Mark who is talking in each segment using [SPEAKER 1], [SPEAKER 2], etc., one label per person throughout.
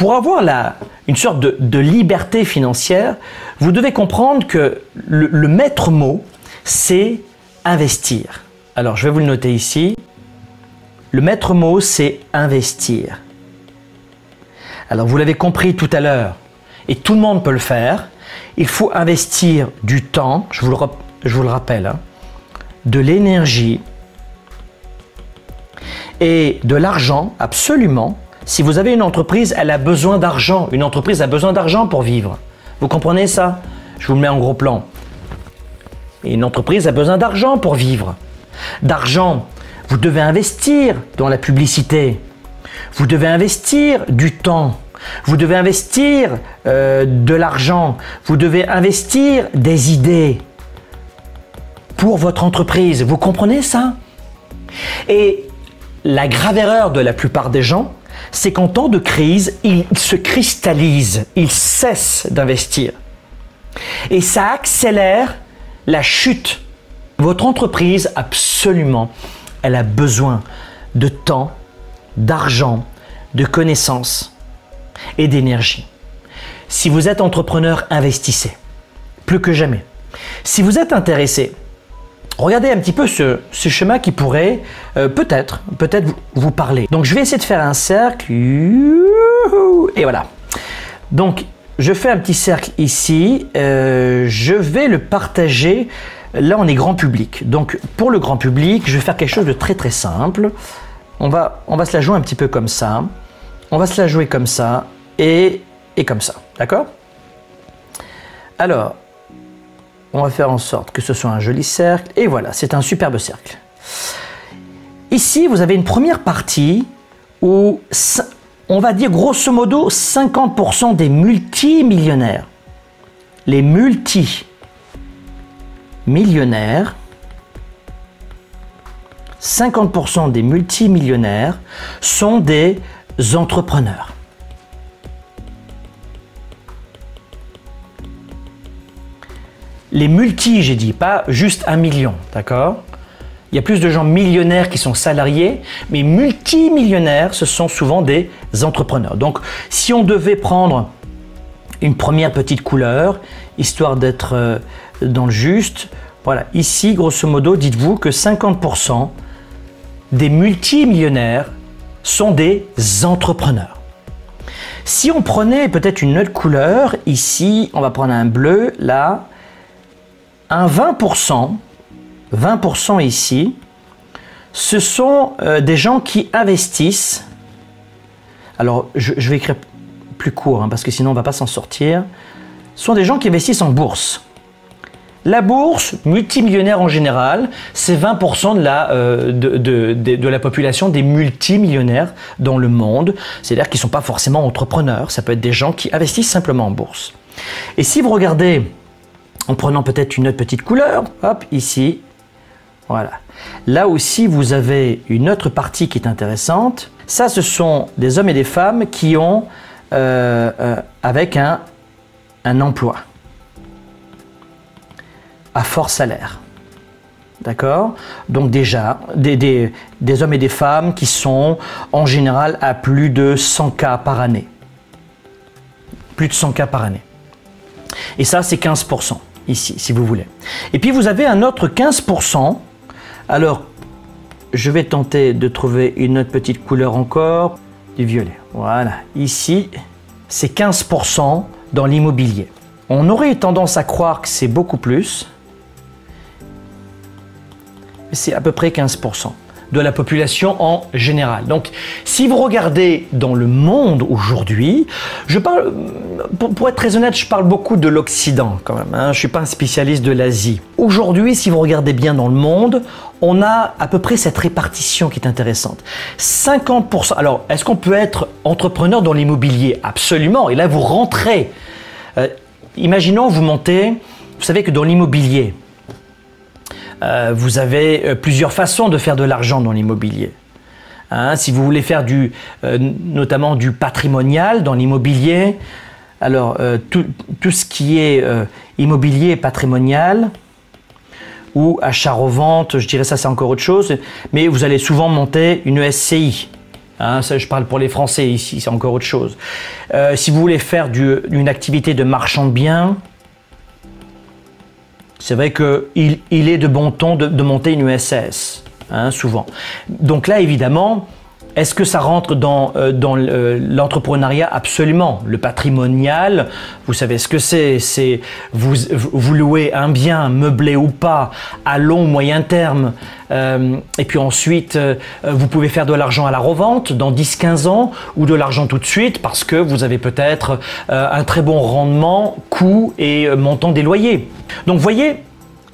[SPEAKER 1] pour avoir une sorte de, liberté financière, vous devez comprendre que le maître mot, c'est investir. Alors, je vais vous le noter ici. Le maître mot, c'est investir. Alors, vous l'avez compris tout à l'heure, et tout le monde peut le faire. Il faut investir du temps, je vous le, je vous le rappelle, hein, de l'énergie et de l'argent, absolument. Si vous avez une entreprise, elle a besoin d'argent. Une entreprise a besoin d'argent pour vivre. Vous comprenez ça? Je vous le mets en gros plan. une entreprise a besoin d'argent pour vivre. D'argent, vous devez investir dans la publicité. Vous devez investir du temps. Vous devez investir euh, de l'argent. Vous devez investir des idées pour votre entreprise. Vous comprenez ça? Et la grave erreur de la plupart des gens, c'est qu'en temps de crise, ils se cristallisent, ils cessent d'investir. Et ça accélère la chute. Votre entreprise, absolument, elle a besoin de temps, d'argent, de connaissances et d'énergie. Si vous êtes entrepreneur, investissez. Plus que jamais. Si vous êtes intéressé, regardez un petit peu ce, chemin qui pourrait euh, peut-être vous, parler. Donc je vais essayer de faire un cercle. Et voilà. Donc je fais un petit cercle ici. Euh, je vais le partager Là, on est grand public. Donc, pour le grand public, je vais faire quelque chose de très très simple. On va, se la jouer un petit peu comme ça. On va se la jouer comme ça et comme ça. D'accord? Alors, on va faire en sorte que ce soit un joli cercle. Et voilà, c'est un superbe cercle. Ici, vous avez une première partie où on va dire grosso modo 50% des multimillionnaires. Les multi millionnaires, 50% des multimillionnaires sont des entrepreneurs. Les multi, j'ai dit, pas juste un million, d'accord? Il y a plus de gens millionnaires qui sont salariés, mais multimillionnaires, ce sont souvent des entrepreneurs. Donc, si on devait prendre une première petite couleur, histoire d'être euh, dans le juste. Voilà, ici, grosso modo, dites-vous que 50% des multimillionnaires sont des entrepreneurs. Si on prenait peut-être une autre couleur, ici, on va prendre un bleu, là, un 20%, 20% ici, ce sont euh, des gens qui investissent. Alors, je, vais écrire plus court, hein, parce que sinon on ne va pas s'en sortir. Ce sont des gens qui investissent en bourse. La bourse, multimillionnaire en général, c'est 20% de la, euh, de, la population des multimillionnaires dans le monde. C'est-à-dire qu'ils ne sont pas forcément entrepreneurs, ça peut être des gens qui investissent simplement en bourse. Et si vous regardez, en prenant peut-être une autre petite couleur, hop, ici, voilà. Là aussi, vous avez une autre partie qui est intéressante. Ça, ce sont des hommes et des femmes qui ont, euh, euh, avec un, un emploi à fort salaire. D'accord? Donc déjà, des, hommes et des femmes qui sont en général à plus de 100 cas par année. Plus de 100 cas par année. Et ça, c'est 15% ici, si vous voulez. Et puis vous avez un autre 15%. Alors, je vais tenter de trouver une autre petite couleur encore. Du violet. Voilà. Ici, c'est 15% dans l'immobilier. On aurait tendance à croire que c'est beaucoup plus, c'est à peu près 15% de la population en général. Donc, si vous regardez dans le monde aujourd'hui, je parle, pour, être très honnête, je parle beaucoup de l'Occident quand même. Hein. je ne suis pas un spécialiste de l'Asie. Aujourd'hui, si vous regardez bien dans le monde, on a à peu près cette répartition qui est intéressante. 50%. Alors, est-ce qu'on peut être entrepreneur dans l'immobilier? Absolument. Et là, vous rentrez. Euh, imaginons, vous montez. Vous savez que dans l'immobilier, euh, vous avez euh, plusieurs façons de faire de l'argent dans l'immobilier. Hein, si vous voulez faire du, euh, notamment du patrimonial dans l'immobilier, alors tout, ce qui est immobilier patrimonial ou achat-revente, je dirais ça c'est encore autre chose, mais vous allez souvent monter une SCI. Hein, je parle pour les Français ici, c'est encore autre chose. Si vous voulez faire du, une activité de marchand de biens, c'est vrai qu'il il est de bon ton de, monter une USS, hein, souvent. Donc là, évidemment, est-ce que ça rentre dans, euh, dans l'entrepreneuriat Absolument. Le patrimonial, vous savez ce que c'est. C'est vous, louez un bien, meublé ou pas, à long ou moyen terme. Euh, et puis ensuite, euh, vous pouvez faire de l'argent à la revente dans 10-15 ans ou de l'argent tout de suite parce que vous avez peut-être un très bon rendement, coût et montant des loyers? Donc voyez,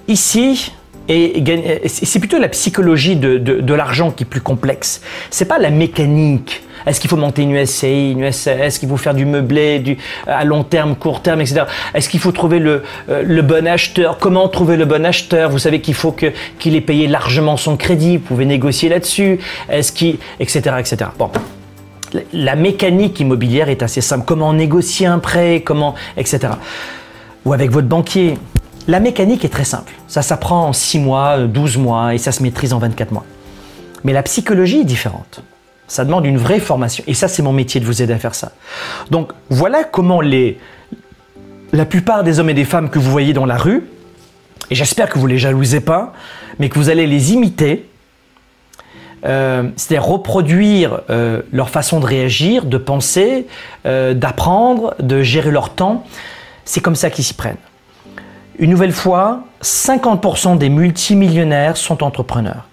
[SPEAKER 1] ici, et c'est plutôt la psychologie de, l'argent qui est plus complexe. C'est pas la mécanique. Est-ce qu'il faut monter une SCI, une SAS Est-ce qu'il faut faire du meublé à long terme, court terme, etc. Est-ce qu'il faut trouver le, euh, le, bon acheteur? Comment trouver le bon acheteur? Vous savez qu'il faut qu'il ait payé largement son crédit. Vous pouvez négocier là-dessus. Est-ce qu'il, etc., etc. Bon, la mécanique immobilière est assez simple. Comment négocier un prêt? Comment, etc. Ou avec votre banquier. La mécanique est très simple. Ça s'apprend en 6 mois, 12 mois et ça se maîtrise en 24 mois. Mais la psychologie est différente. Ça demande une vraie formation. Et ça, c'est mon métier de vous aider à faire ça. Donc, voilà comment les, la plupart des hommes et des femmes que vous voyez dans la rue, et j'espère que vous ne les jalousez pas, mais que vous allez les imiter, euh, c'est-à-dire reproduire euh, leur façon de réagir, de penser, euh, d'apprendre, de gérer leur temps. C'est comme ça qu'ils s'y prennent. Une nouvelle fois, 50% des multimillionnaires sont entrepreneurs.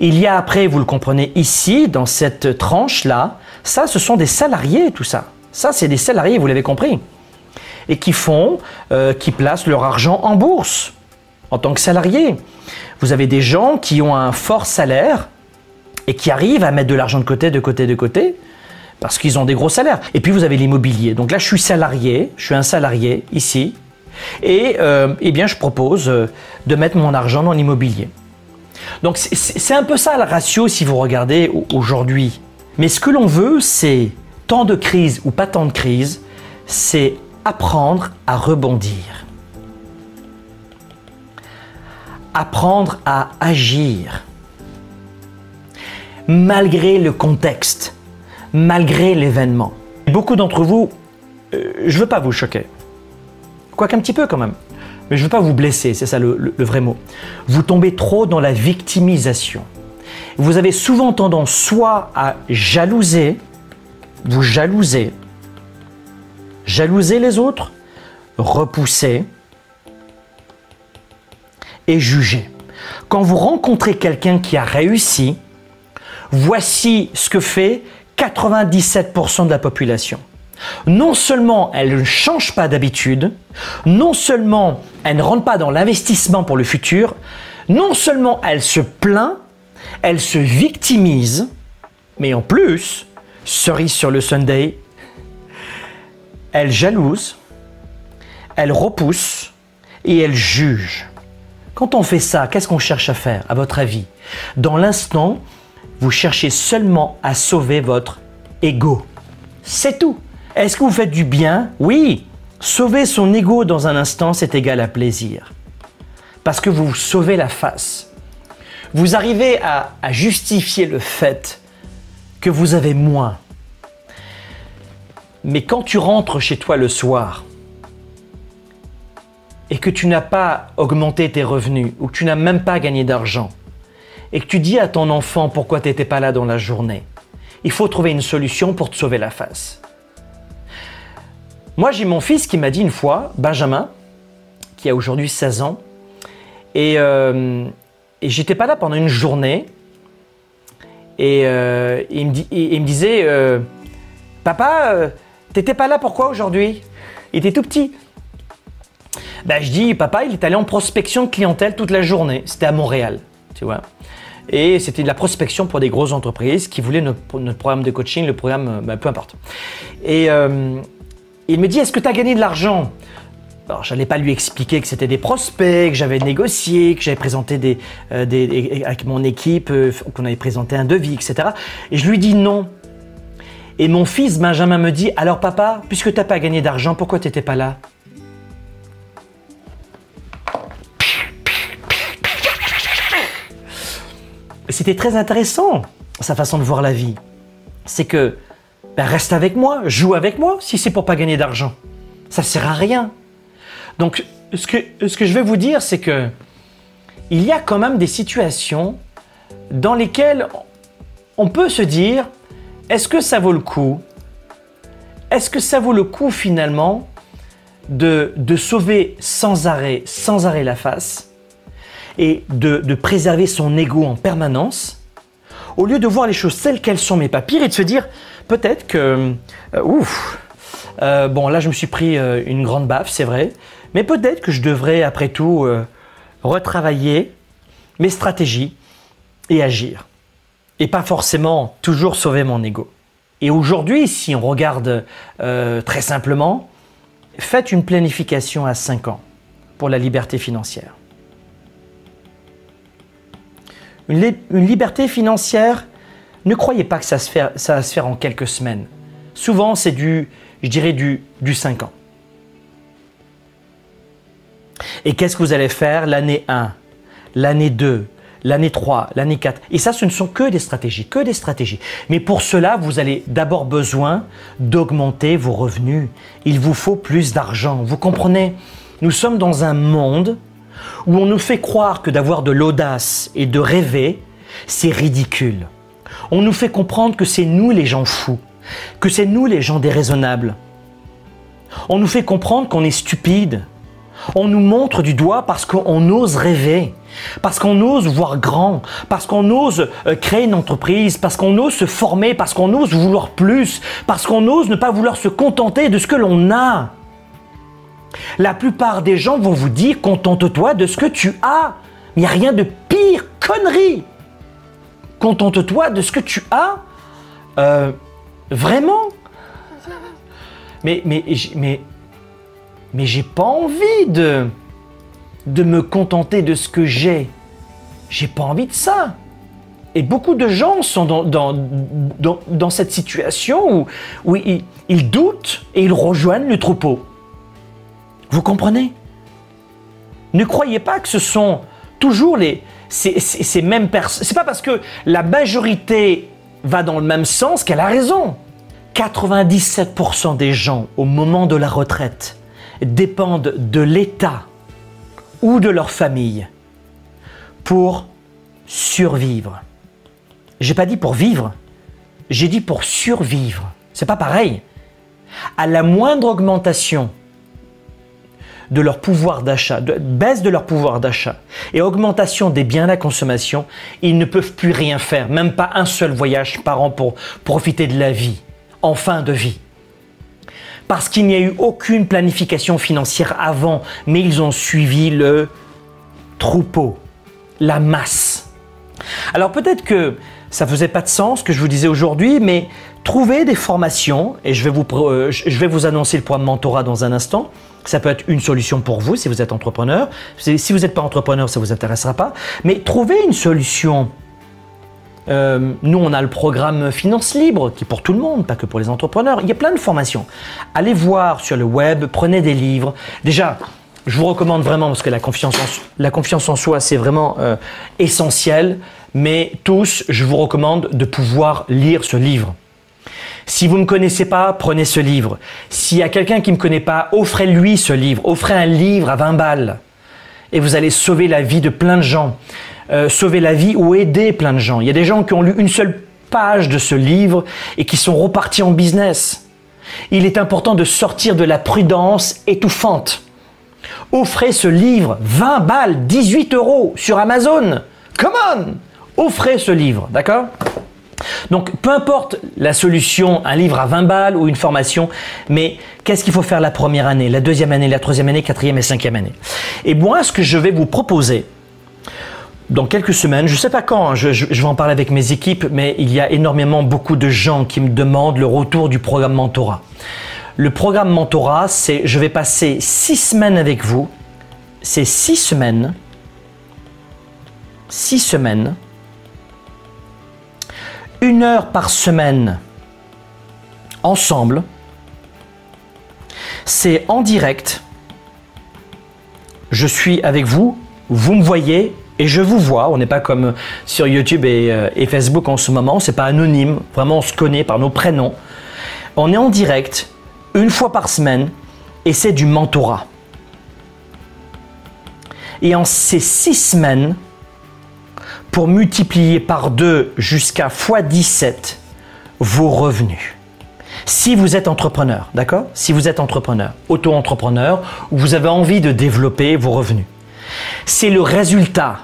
[SPEAKER 1] Il y a après, vous le comprenez ici, dans cette tranche-là, ça, ce sont des salariés, tout ça. Ça, c'est des salariés, vous l'avez compris. Et qui font, euh, qui placent leur argent en bourse, en tant que salariés. Vous avez des gens qui ont un fort salaire et qui arrivent à mettre de l'argent de côté, de côté, de côté, parce qu'ils ont des gros salaires. Et puis vous avez l'immobilier. Donc là, je suis salarié, je suis un salarié ici, et euh, eh bien, je propose euh, de mettre mon argent dans l'immobilier. Donc c'est un peu ça le ratio si vous regardez aujourd'hui. Mais ce que l'on veut, c'est tant de crise ou pas tant de crise, c'est apprendre à rebondir. Apprendre à agir. Malgré le contexte, malgré l'événement. Beaucoup d'entre vous, euh, je ne veux pas vous choquer, Quoique un petit peu quand même. Mais je ne veux pas vous blesser, c'est ça le, vrai mot. Vous tombez trop dans la victimisation. Vous avez souvent tendance soit à jalouser, vous jalouser, jalouser les autres, repousser et juger. Quand vous rencontrez quelqu'un qui a réussi, voici ce que fait 97% de la population non seulement elle ne change pas d'habitude, non seulement elle ne rentre pas dans l'investissement pour le futur, non seulement elle se plaint, elle se victimise, mais en plus, cerise sur le Sunday, elle jalouse, elle repousse et elle juge. Quand on fait ça, qu'est-ce qu'on cherche à faire, à votre avis? Dans l'instant, vous cherchez seulement à sauver votre ego. C'est tout. Est-ce que vous faites du bien Oui. Sauver son ego dans un instant, c'est égal à plaisir. Parce que vous sauvez la face. Vous arrivez à, justifier le fait que vous avez moins. Mais quand tu rentres chez toi le soir et que tu n'as pas augmenté tes revenus ou que tu n'as même pas gagné d'argent et que tu dis à ton enfant pourquoi tu n'étais pas là dans la journée, il faut trouver une solution pour te sauver la face. Moi, j'ai mon fils qui m'a dit une fois, Benjamin, qui a aujourd'hui 16 ans, et, euh, et j'étais pas là pendant une journée, et, euh, il, me disait, euh, papa, t'étais pas là pourquoi aujourd'hui? Il était tout petit. Ben, je dis, papa, il est allé en prospection de clientèle toute la journée. C'était à Montréal, tu vois. Et c'était de la prospection pour des grosses entreprises qui voulaient notre, programme de coaching, le programme, ben, peu importe. Et, il me dit Est-ce que tu as gagné de l'argent? Alors, je n'allais pas lui expliquer que c'était des prospects, que j'avais négocié, que j'avais présenté des, euh, avec mon équipe, euh, qu'on avait présenté un devis, etc. Et je lui dis non. Et mon fils Benjamin me dit Alors, papa, puisque tu n'as pas gagné d'argent, pourquoi tu n'étais pas là? C'était très intéressant, sa façon de voir la vie. c'est que ben, reste avec moi, joue avec moi si c'est pour pas gagner d'argent. Ça sert à rien. Donc, ce que, je vais vous dire, c'est que il y a quand même des situations dans lesquelles on peut se dire est-ce que ça vaut le coup? Est-ce que ça vaut le coup finalement de, sauver sans arrêt, sans arrêt la face et de, de préserver son ego en permanence au lieu de voir les choses telles qu'elles sont, mais pas pire, et de se dire peut-être que euh, ouf, euh, bon là je me suis pris euh, une grande baffe, c'est vrai, mais peut-être que je devrais après tout retravailler mes stratégies et agir. Et pas forcément toujours sauver mon ego. Et aujourd'hui, si on regarde très simplement, faites une planification à 5 ans pour la liberté financière. Une, liberté financière, ne croyez pas que ça, se fait, va se faire en quelques semaines. Souvent, c'est du, je dirais, du, du 5 ans. Et qu'est-ce que vous allez faire l'année 1, l'année 2, l'année 3, l'année 4. Et ça, ce ne sont que des stratégies, que des stratégies. Mais pour cela, vous allez d'abord besoin d'augmenter vos revenus. Il vous faut plus d'argent. Vous comprenez? Nous sommes dans un monde où on nous fait croire que d'avoir de l'audace et de rêver, c'est ridicule. On nous fait comprendre que c'est nous les gens fous, que c'est nous les gens déraisonnables. On nous fait comprendre qu'on est stupide, on nous montre du doigt parce qu'on ose rêver, parce qu'on ose voir grand, parce qu'on ose euh, créer une entreprise, parce qu'on ose se former, parce qu'on ose vouloir plus, parce qu'on ose ne pas vouloir se contenter de ce que l'on a. La plupart des gens vont vous dire contente-toi de ce que tu as. Il n'y a rien de pire connerie. Contente-toi de ce que tu as. Euh, vraiment mais, mais, mais mais j'ai pas envie de, de me contenter de ce que j'ai. J'ai pas envie de ça. Et beaucoup de gens sont dans, dans, dans, cette situation où, où ils, doutent et ils rejoignent le troupeau. Vous comprenez? Ne croyez pas que ce sont toujours les, C'est pas parce que la majorité va dans le même sens qu'elle a raison. 97% des gens, au moment de la retraite, dépendent de l'État ou de leur famille pour survivre. J'ai pas dit pour vivre, j'ai dit pour survivre. C'est pas pareil. À la moindre augmentation de leur pouvoir d'achat, baisse de leur pouvoir d'achat et augmentation des biens à la consommation, ils ne peuvent plus rien faire, même pas un seul voyage par an pour profiter de la vie, en fin de vie parce qu'il n'y a eu aucune planification financière avant, mais ils ont suivi le troupeau, la masse. Alors peut-être que ça faisait pas de sens ce que je vous disais aujourd'hui, mais trouvez des formations, et je vais vous, euh, je vais vous annoncer le programme mentorat dans un instant. Ça peut être une solution pour vous si vous êtes entrepreneur. Si vous n'êtes pas entrepreneur, ça ne vous intéressera pas. Mais trouvez une solution euh, nous, on a le programme Finance Libre, qui est pour tout le monde, pas que pour les entrepreneurs. Il y a plein de formations. Allez voir sur le web, prenez des livres. Déjà, je vous recommande vraiment, parce que la confiance en, la confiance en soi, c'est vraiment euh, essentiel. Mais tous, je vous recommande de pouvoir lire ce livre. Si vous ne me connaissez pas, prenez ce livre. S'il y a quelqu'un qui ne me connaît pas, offrez-lui ce livre. Offrez un livre à 20 balles. Et vous allez sauver la vie de plein de gens. Euh, sauver la vie ou aider plein de gens. Il y a des gens qui ont lu une seule page de ce livre et qui sont repartis en business. Il est important de sortir de la prudence étouffante. Offrez ce livre, 20 balles, 18 euros sur Amazon. Come on Offrez ce livre, d'accord? Donc, peu importe la solution, un livre à 20 balles ou une formation, mais qu'est-ce qu'il faut faire la première année, la deuxième année, la troisième année, quatrième et cinquième année? Et moi, ce que je vais vous proposer, dans quelques semaines, je ne sais pas quand, hein, je, vais en parler avec mes équipes, mais il y a énormément beaucoup de gens qui me demandent le retour du programme Mentorat. Le programme Mentorat, c'est je vais passer six semaines avec vous. C'est six semaines. Six semaines. Une heure par semaine ensemble. C'est en direct. Je suis avec vous. Vous me voyez Et je vous vois, on n'est pas comme sur YouTube et, euh, et Facebook en ce moment, c'est pas anonyme, vraiment on se connaît par nos prénoms. On est en direct une fois par semaine et c'est du mentorat. Et en ces six semaines, pour multiplier par deux jusqu'à x 17 vos revenus. Si vous êtes entrepreneur, d'accord? Si vous êtes entrepreneur, auto-entrepreneur, ou vous avez envie de développer vos revenus. C'est le résultat,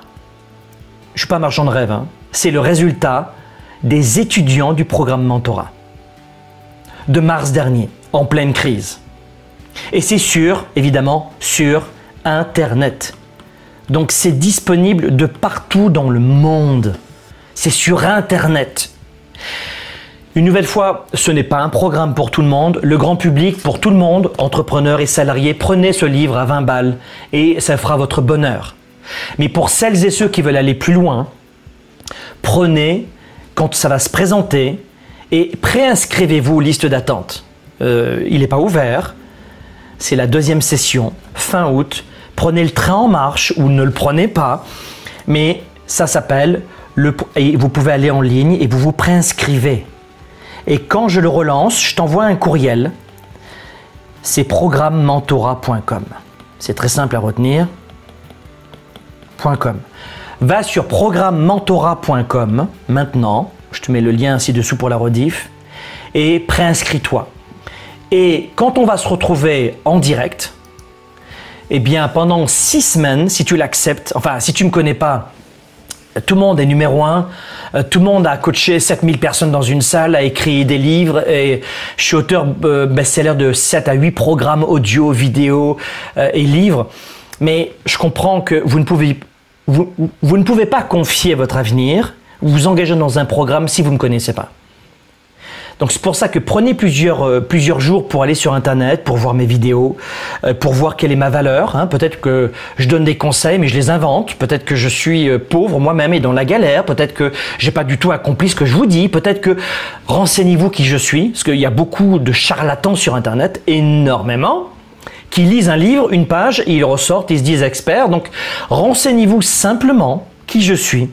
[SPEAKER 1] je ne suis pas marchand de rêve, hein, c'est le résultat des étudiants du programme Mentorat de mars dernier, en pleine crise. Et c'est sûr, évidemment, sur Internet. Donc c'est disponible de partout dans le monde. C'est sur Internet. Une nouvelle fois, ce n'est pas un programme pour tout le monde, le grand public pour tout le monde, entrepreneurs et salariés, prenez ce livre à 20 balles et ça fera votre bonheur. Mais pour celles et ceux qui veulent aller plus loin, prenez quand ça va se présenter et préinscrivez-vous aux listes d'attente. Euh, il n'est pas ouvert, c'est la deuxième session, fin août. Prenez le train en marche ou ne le prenez pas, mais ça s'appelle le, et vous pouvez aller en ligne et vous vous préinscrivez. Et quand je le relance, je t'envoie un courriel. C'est programmementora.com. C'est très simple à retenir. .com. Va sur programmementora.com maintenant. Je te mets le lien ci-dessous pour la rediff. Et préinscris-toi. Et quand on va se retrouver en direct, eh bien pendant six semaines, si tu l'acceptes, enfin si tu ne me connais pas, tout le monde est numéro un. Euh, tout le monde a coaché 7000 personnes dans une salle, a écrit des livres et je suis auteur euh, best-seller de 7 à 8 programmes audio, vidéo euh, et livres. Mais je comprends que vous ne pouvez, vous, vous pas confier votre avenir, vous engager dans un programme si vous ne me connaissez pas. Donc c'est pour ça que prenez plusieurs, euh, plusieurs jours pour aller sur Internet, pour voir mes vidéos, euh, pour voir quelle est ma valeur. Hein. Peut-être que je donne des conseils, mais je les invente. Peut-être que je suis euh, pauvre moi-même et dans la galère. Peut-être que j'ai pas du tout accompli ce que je vous dis. Peut-être que renseignez-vous qui je suis, parce qu'il y a beaucoup de charlatans sur Internet, énormément qui lisent un livre, une page, et ils ressortent, ils se disent experts. Donc renseignez-vous simplement qui je suis.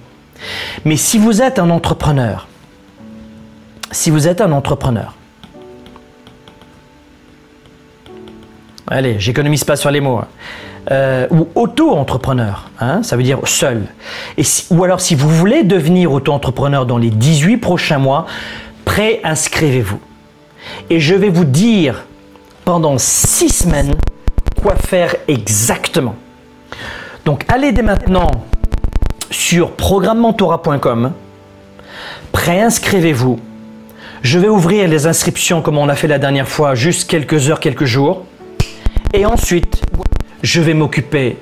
[SPEAKER 1] Mais si vous êtes un entrepreneur, si vous êtes un entrepreneur, allez, j'économise pas sur les mots, hein. euh, ou auto-entrepreneur, hein, ça veut dire seul, ou alors si vous voulez devenir auto-entrepreneur dans les 18 prochains mois, préinscrivez-vous. Et je vais vous dire pendant 6 semaines quoi faire exactement. Donc allez dès maintenant sur programmementora.com, préinscrivez-vous je vais ouvrir les inscriptions comme on l'a fait la dernière fois, juste quelques heures, quelques jours. Et ensuite, je vais m'occuper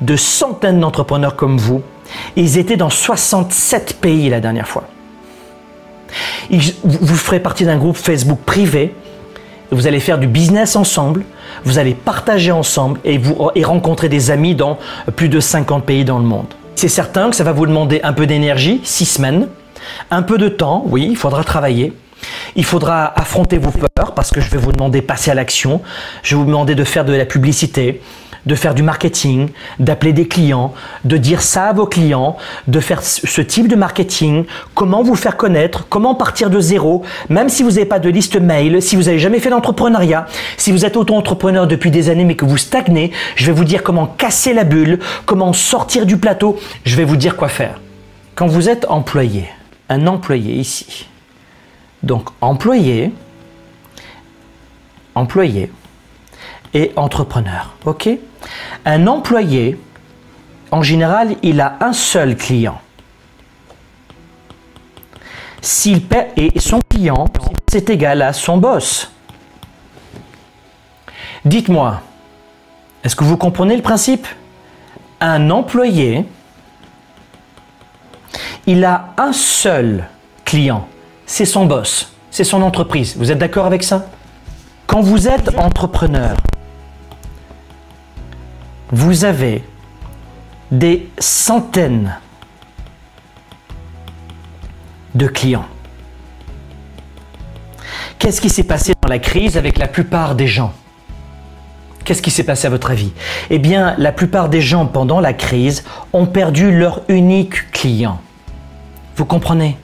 [SPEAKER 1] de centaines d'entrepreneurs comme vous. Ils étaient dans 67 pays la dernière fois. Vous ferez partie d'un groupe Facebook privé. Vous allez faire du business ensemble. Vous allez partager ensemble et, vous, et rencontrer des amis dans plus de 50 pays dans le monde. C'est certain que ça va vous demander un peu d'énergie, six semaines, un peu de temps, oui, il faudra travailler, il faudra affronter vos peurs parce que je vais vous demander de passer à l'action. Je vais vous demander de faire de la publicité, de faire du marketing, d'appeler des clients, de dire ça à vos clients, de faire ce type de marketing, comment vous faire connaître, comment partir de zéro, même si vous n'avez pas de liste mail, si vous n'avez jamais fait d'entrepreneuriat, si vous êtes auto-entrepreneur depuis des années mais que vous stagnez, je vais vous dire comment casser la bulle, comment sortir du plateau, je vais vous dire quoi faire. Quand vous êtes employé, un employé ici, donc employé, employé et entrepreneur. Un employé, en général, il a un seul client. S'il paie, et son client, c'est égal à son boss. Dites-moi, est-ce que vous comprenez le principe? Un employé, il a un seul client c'est son boss, c'est son entreprise. Vous êtes d'accord avec ça? Quand vous êtes entrepreneur, vous avez des centaines de clients. Qu'est-ce qui s'est passé dans la crise avec la plupart des gens? Qu'est-ce qui s'est passé à votre avis? Eh bien, la plupart des gens pendant la crise ont perdu leur unique client. Vous comprenez?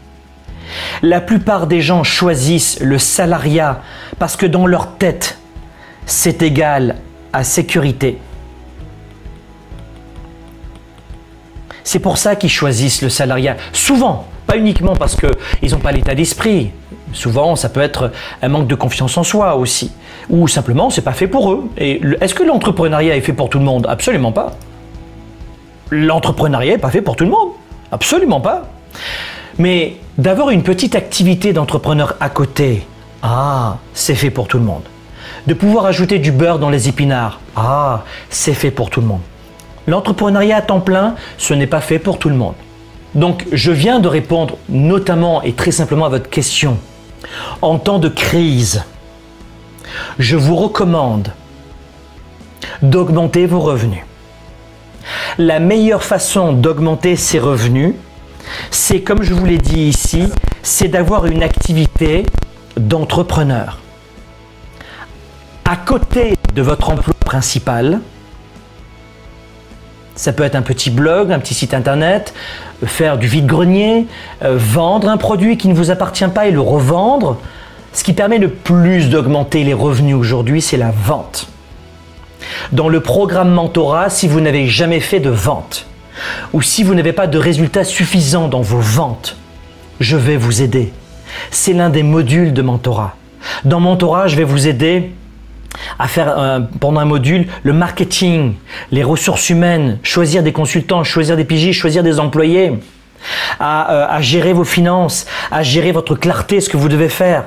[SPEAKER 1] La plupart des gens choisissent le salariat parce que dans leur tête, c'est égal à sécurité. C'est pour ça qu'ils choisissent le salariat. Souvent, pas uniquement parce qu'ils n'ont pas l'état d'esprit. Souvent, ça peut être un manque de confiance en soi aussi. Ou simplement, c'est pas fait pour eux. Est-ce que l'entrepreneuriat est fait pour tout le monde? Absolument pas. L'entrepreneuriat n'est pas fait pour tout le monde. Absolument pas. Mais d'avoir une petite activité d'entrepreneur à côté, ah, c'est fait pour tout le monde. De pouvoir ajouter du beurre dans les épinards, ah, c'est fait pour tout le monde. L'entrepreneuriat à temps plein, ce n'est pas fait pour tout le monde. Donc je viens de répondre notamment et très simplement à votre question. En temps de crise, je vous recommande d'augmenter vos revenus. La meilleure façon d'augmenter ses revenus, c'est comme je vous l'ai dit ici, c'est d'avoir une activité d'entrepreneur. À côté de votre emploi principal, ça peut être un petit blog, un petit site internet, faire du vide-grenier, euh, vendre un produit qui ne vous appartient pas et le revendre. Ce qui permet le plus d'augmenter les revenus aujourd'hui, c'est la vente. Dans le programme Mentorat, si vous n'avez jamais fait de vente ou si vous n'avez pas de résultats suffisants dans vos ventes, je vais vous aider. C'est l'un des modules de Mentorat. Dans Mentorat, je vais vous aider à faire euh, pendant un module le marketing, les ressources humaines, choisir des consultants, choisir des pigistes, choisir des employés, à, euh, à, gérer vos finances, à gérer votre clarté, ce que vous devez faire.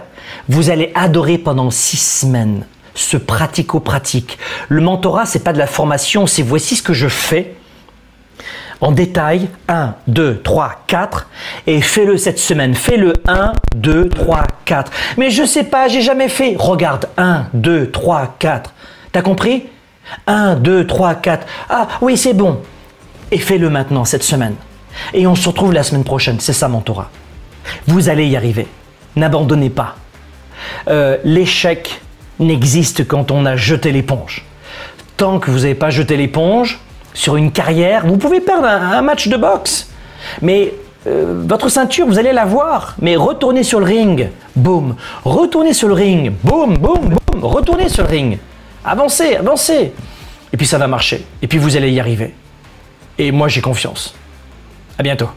[SPEAKER 1] Vous allez adorer pendant six semaines ce pratico-pratique. Le mentorat, c'est pas de la formation, c'est voici ce que je fais en détail 1, 2, 3, 4 et fais-le cette semaine. Fais-le 1, 2, 3, 4. Mais je sais pas, j'ai jamais fait. Regarde 1, 2, 3, 4. T'as compris? 1, 2, 3, 4. Ah oui, c'est bon. Et fais-le maintenant cette semaine. Et on se retrouve la semaine prochaine. C'est ça, mentorat. Vous allez y arriver. N'abandonnez pas. Euh, l'échec n'existe quand on a jeté l'éponge. Tant que vous n'avez pas jeté l'éponge, sur une carrière, vous pouvez perdre un, match de boxe. Mais euh, votre ceinture, vous allez la voir. Mais retournez sur le ring, boum. Retournez sur le ring, boum, boum, boum. Retournez sur le ring. Avancez, avancez. Et puis ça va marcher. Et puis vous allez y arriver. Et moi j'ai confiance. À bientôt.